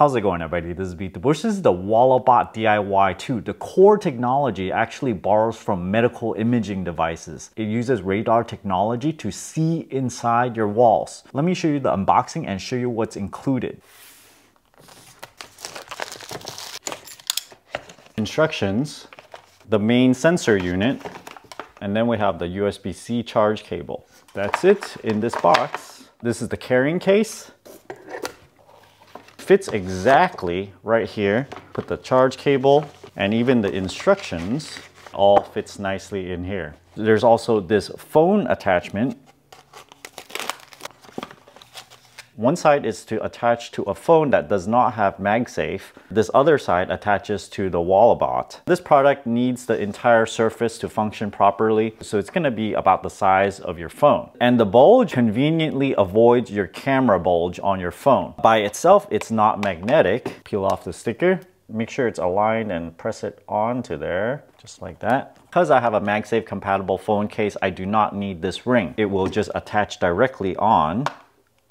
How's it going everybody? This is Beat the Bush. This is the Walabot DIY 2. The core technology actually borrows from medical imaging devices. It uses radar technology to see inside your walls. Let me show you the unboxing and show you what's included. Instructions, the main sensor unit, and then we have the USB-C charge cable. That's it in this box. This is the carrying case fits exactly right here. Put the charge cable and even the instructions all fits nicely in here. There's also this phone attachment One side is to attach to a phone that does not have MagSafe. This other side attaches to the Walabot. This product needs the entire surface to function properly, so it's gonna be about the size of your phone. And the bulge conveniently avoids your camera bulge on your phone. By itself, it's not magnetic. Peel off the sticker. Make sure it's aligned and press it onto there, just like that. Because I have a MagSafe compatible phone case, I do not need this ring. It will just attach directly on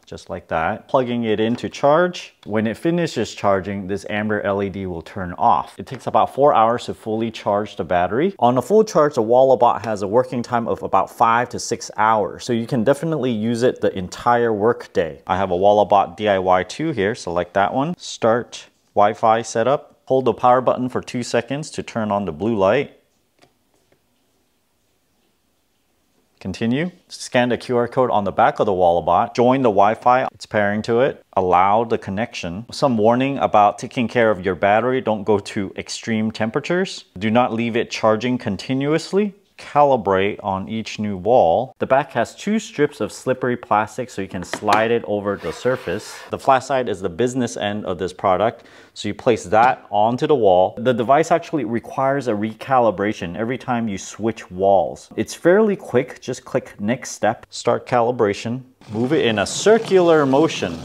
just like that. Plugging it in to charge. When it finishes charging, this amber LED will turn off. It takes about four hours to fully charge the battery. On a full charge, the Walabot has a working time of about five to six hours. So you can definitely use it the entire workday. I have a Walabot DIY 2 here, select that one. Start Wi-Fi setup. Hold the power button for two seconds to turn on the blue light. Continue. Scan the QR code on the back of the Walabot. Join the Wi-Fi. It's pairing to it. Allow the connection. Some warning about taking care of your battery. Don't go to extreme temperatures. Do not leave it charging continuously calibrate on each new wall. The back has two strips of slippery plastic so you can slide it over the surface. The flat side is the business end of this product. So you place that onto the wall. The device actually requires a recalibration every time you switch walls. It's fairly quick. Just click next step, start calibration, move it in a circular motion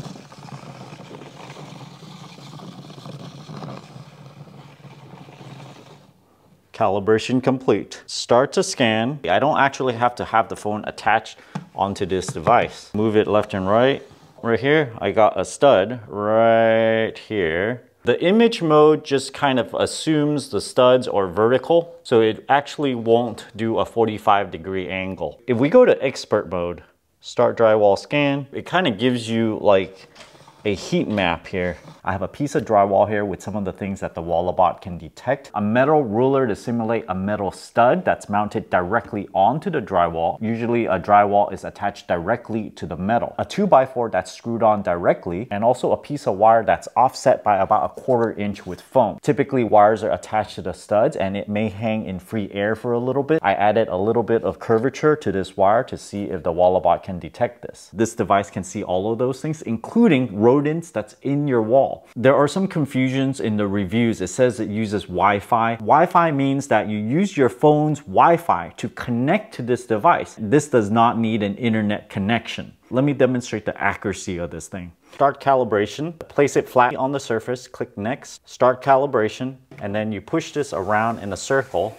Calibration complete. Start to scan. I don't actually have to have the phone attached onto this device. Move it left and right. Right here, I got a stud right here. The image mode just kind of assumes the studs are vertical, so it actually won't do a 45 degree angle. If we go to expert mode, start drywall scan, it kind of gives you like a heat map here. I have a piece of drywall here with some of the things that the Walabot can detect. A metal ruler to simulate a metal stud that's mounted directly onto the drywall. Usually a drywall is attached directly to the metal. A 2x4 that's screwed on directly and also a piece of wire that's offset by about a quarter inch with foam. Typically wires are attached to the studs and it may hang in free air for a little bit. I added a little bit of curvature to this wire to see if the Walabot can detect this. This device can see all of those things including rodents that's in your wall. There are some confusions in the reviews. It says it uses Wi-Fi. Wi-Fi means that you use your phone's Wi-Fi to connect to this device. This does not need an internet connection. Let me demonstrate the accuracy of this thing. Start calibration, place it flat on the surface, click next, start calibration, and then you push this around in a circle.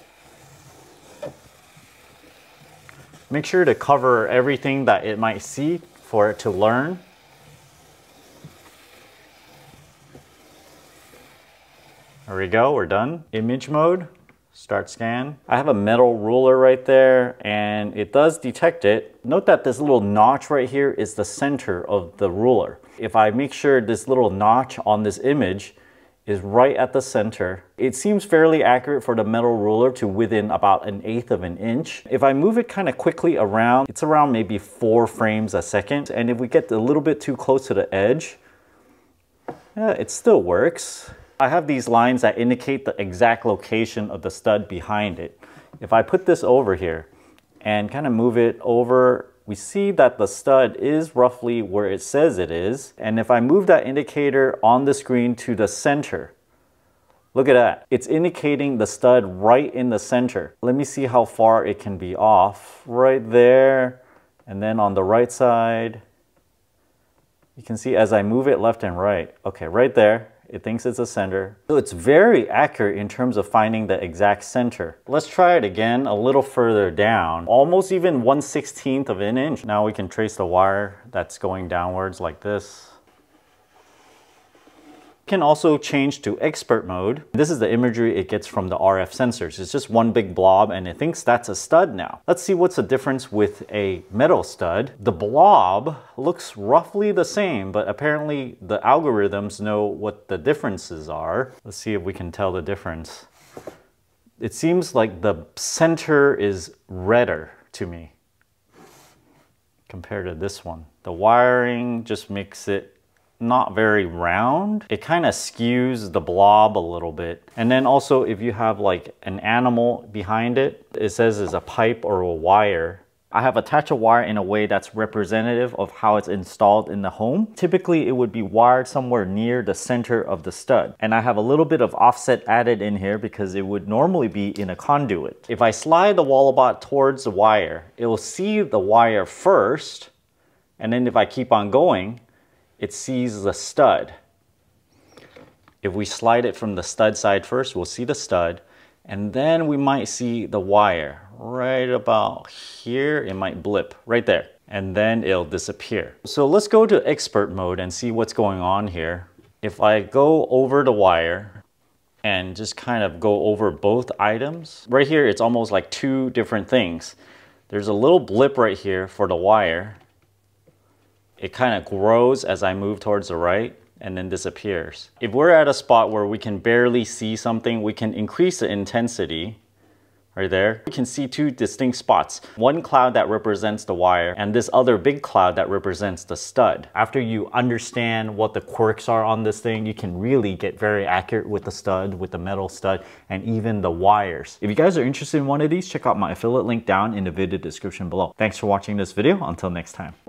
Make sure to cover everything that it might see for it to learn There we go, we're done. Image mode, start scan. I have a metal ruler right there and it does detect it. Note that this little notch right here is the center of the ruler. If I make sure this little notch on this image is right at the center. It seems fairly accurate for the metal ruler to within about an eighth of an inch. If I move it kind of quickly around, it's around maybe four frames a second. And if we get a little bit too close to the edge, yeah, it still works. I have these lines that indicate the exact location of the stud behind it. If I put this over here and kind of move it over, we see that the stud is roughly where it says it is. And if I move that indicator on the screen to the center, look at that. It's indicating the stud right in the center. Let me see how far it can be off. Right there. And then on the right side, you can see as I move it left and right. Okay, right there. It thinks it's a center. So it's very accurate in terms of finding the exact center. Let's try it again a little further down, almost even 1 16th of an inch. Now we can trace the wire that's going downwards like this. Can also change to expert mode. This is the imagery it gets from the RF sensors. It's just one big blob and it thinks that's a stud now. Let's see what's the difference with a metal stud. The blob looks roughly the same, but apparently the algorithms know what the differences are. Let's see if we can tell the difference. It seems like the center is redder to me compared to this one. The wiring just makes it not very round. It kind of skews the blob a little bit. And then also if you have like an animal behind it, it says it's a pipe or a wire. I have attached a wire in a way that's representative of how it's installed in the home. Typically, it would be wired somewhere near the center of the stud. And I have a little bit of offset added in here because it would normally be in a conduit. If I slide the Walabot towards the wire, it will see the wire first. And then if I keep on going, it sees the stud. If we slide it from the stud side first, we'll see the stud, and then we might see the wire right about here. It might blip right there, and then it'll disappear. So let's go to expert mode and see what's going on here. If I go over the wire and just kind of go over both items, right here it's almost like two different things. There's a little blip right here for the wire, it kind of grows as I move towards the right and then disappears. If we're at a spot where we can barely see something, we can increase the intensity right there. We can see two distinct spots. One cloud that represents the wire and this other big cloud that represents the stud. After you understand what the quirks are on this thing, you can really get very accurate with the stud, with the metal stud, and even the wires. If you guys are interested in one of these, check out my affiliate link down in the video description below. Thanks for watching this video. Until next time.